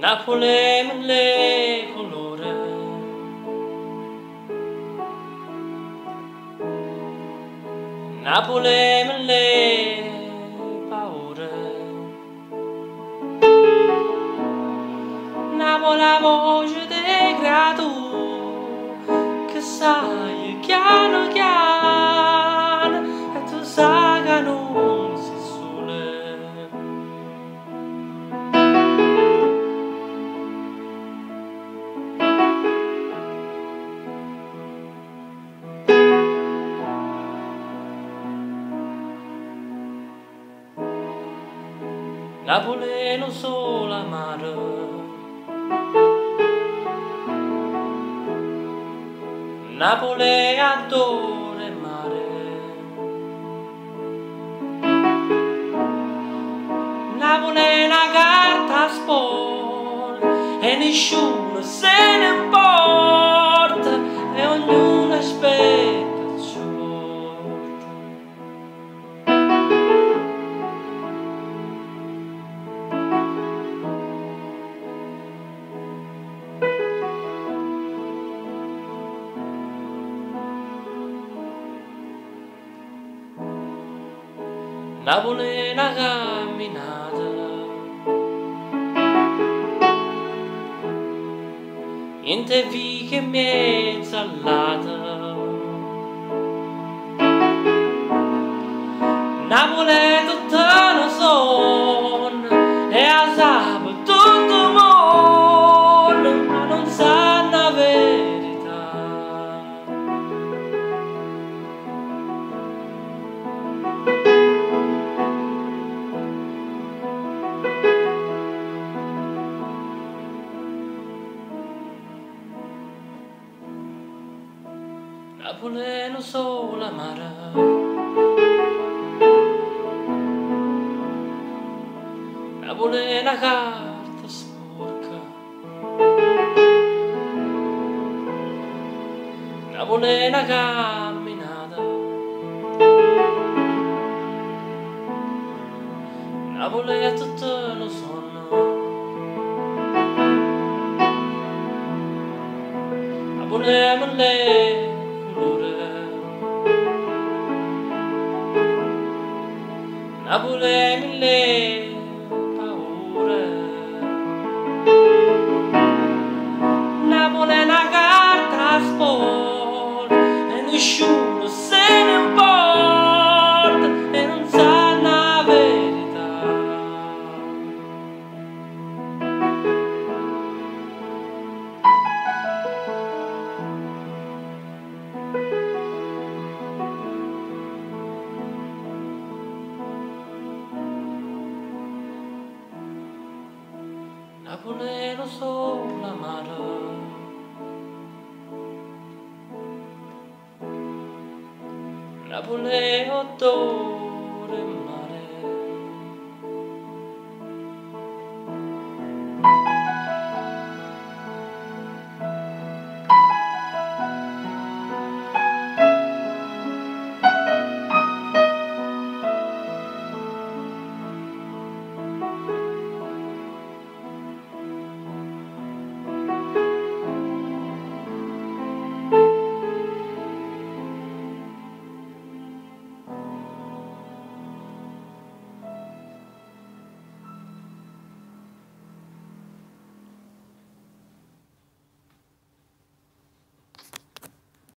Napoli mille colore. Napoli mille paure. Napoli la voce dei creatori che sai chiaro chiaro Napoli non solo amare Napoli adora il mare. Napoli è una carta sport e nessuno se ne importa È una camminata. Niente vighe in mezzo all'ata Napoli è Amara Napoli è una carta sporca. Una camminata. Napoli è tutto lo sonno. Napoli è Napoli è mille Napoli lo solo amaro Napoli odore